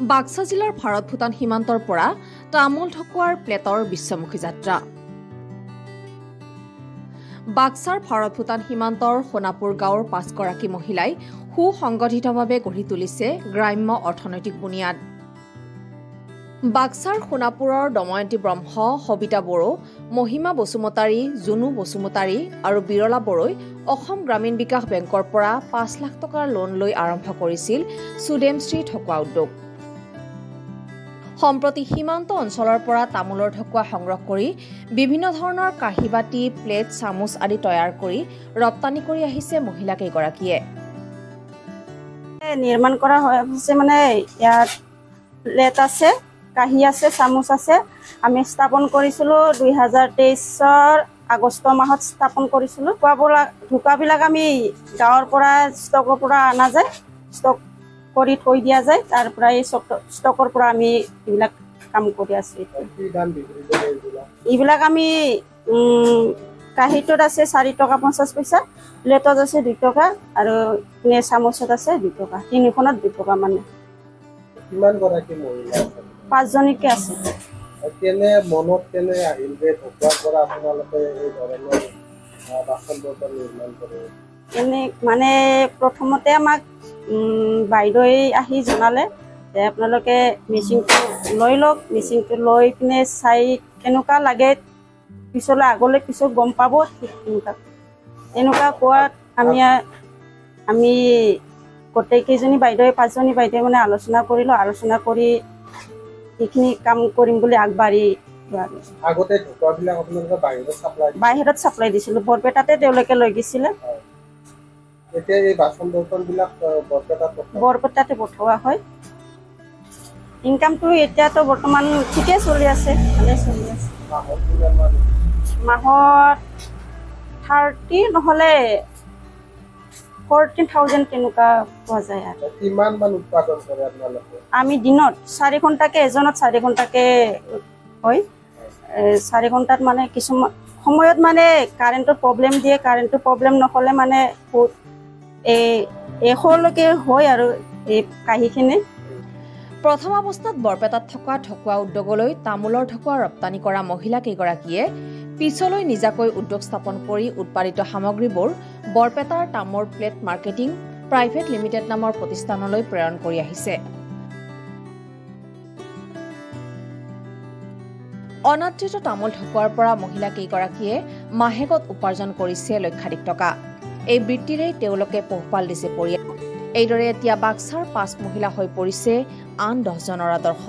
বাক্সা জিলাৰ ভাৰত ভূটান সীমান্তৰ পৰা তামোল ঠকুৱাৰ প্লেটৰ বিশ্বমুখী যাত্ৰা। বাক্সাৰ ভাৰত ভূটান সীমান্তৰ সোণাপুৰ গাঁৱৰ পাঁচগৰাকী মহিলাই সুসংগঠিতভাৱে গঢ়ি তুলিছে গ্ৰাম্য অৰ্থনৈতিক বুনিয়াদ। বাক্সাৰ সোণাপুৰৰ দময়ন্তী ব্ৰহ্ম সবিতা বড়ো মহিমা বসুমতাৰী জুনু বসুমতাৰী আৰু বিৰলা বড়োই অসম গ্ৰামীণ বিকাশ বেংকৰ পৰা পাঁচ লাখ টকাৰ লোন লৈ আৰম্ভ কৰিছিল সুদেমশ্ৰী ঠকুৱা উদ্যোগ। সম্প্ৰতি সীমান্ত অঞ্চলৰ পৰা তামোলৰ ঠকুৱা সংগ্ৰহ কৰি বিভিন্ন ধৰণৰ কাঁহী বাতি প্লেট চামুচ আদি তৈয়াৰ কৰি ৰপ্তানি কৰি আহিছে মহিলাকেইগৰাকীয়ে নিৰ্মাণ কৰা হৈছে মানে ইয়াত প্লেট আছে কাঁহী আছে চামুচ আছে। আমি স্থাপন কৰিছিলোঁ দুই হাজাৰ তেইছৰ আগষ্ট মাহত স্থাপন কৰিছিলোঁ। ঢকুৱাবিলাক ঢকুৱাবিলাক আমি গাঁৱৰ পৰা ষ্টকৰ পৰা অনা যায়। ষ্টক কৰি থৈ দিয়া যায় তাৰ পৰা এই ষ্টকৰ পৰা আমি এইবিলাক কাম কৰি আছোঁ। এইবিলাক? আমি কাঁহীটোত আছে চাৰি টকা পঞ্চাছ পইচা প্লেটত আছে দুই টকা আৰু এনে চামুচত আছে দুই টকা তিনিখনত দুই টকা মানে। পাঁচজনীকে আছে। কেনে মনত কেনে আহিল যে ঢকুৱাৰ পৰা আপোনালোকে এই ধৰণৰ বাচন বৰ্তন নিৰ্মাণ কৰে? এনে মানে প্ৰথমতে আমাক বাইদেৱে আহি জনালে যে আপোনালোকে মেচিনটো লৈ লওক মেচিনটো লৈ পিনে চাই কেনেকুৱা লাগে পিছলৈ আগলৈ পিছত গম পাব ঠিক তেনেকুৱা এনেকুৱা কোৱাত আমি আমি গোটেইকেইজনী বাইদেৱে পাঁচজনী বাইদেৱে মানে আলোচনা কৰিলোঁ আলোচনা কৰি এইখিনি কাম কৰিম বুলি আগবাঢ়ি বাহিৰত চাপ্লাই দিছিলোঁ। বৰপেটাতে তেওঁলোকে লৈ গৈছিলে। এতিয়া এই বাচন বৰ্তনবিলাক বৰপেটাত বৰপেটাতে পঠোৱা হয়। ইনকামটো এতিয়াতো বৰ্তমান ঠিকেই চলি আছে ভালেই চলি আছে। মাহত থাৰ্টি নহ'লে ফৰ্টিন থাউজেণ্ড তেনেকুৱা পোৱা যায় আৰু। কিমান মান উৎপাদন কৰে আপোনালোকে? আমি দিনত চাৰি ঘণ্টাকৈ এজনত চাৰি ঘণ্টাকৈ হয়। চাৰি ঘণ্টাত মানে কিছুমান সময়ত মানে কাৰেণ্টৰ প্ৰব্লেম দিয়ে কাৰেণ্টৰ প্ৰব্লেম নহ'লে মানে বহুত এই এশলৈকে হয় আৰু এই কাঁহীখিনি। প্ৰথম অৱস্থাত বৰপেটাত থকা ঠকুৱা উদ্যোগলৈ তামোলৰ ঠকুৱা ৰপ্তানি কৰা মহিলাকেইগৰাকীয়ে পিছলৈ নিজাকৈ উদ্যোগ স্থাপন কৰি উৎপাদিত সামগ্ৰীবোৰ বৰপেটাৰ তামৰ প্লেট মাৰ্কেটিং প্ৰাইভেট লিমিটেড নামৰ প্ৰতিষ্ঠানলৈ প্ৰেৰণ কৰি আহিছে। অনাদৃত তামোল ঠকুৱাৰ পৰা মহিলাকেইগৰাকীয়ে মাহেকত উপাৰ্জন কৰিছে লক্ষাধিক টকা। এই বৃত্তিৰেই তেওঁলোকে পোহপাল দিছে পৰিয়াল এইদৰে এতিয়া বাক্সাৰ পাঁচ মহিলা হৈ পৰিছে আন দহজনৰ আদৰ্শ।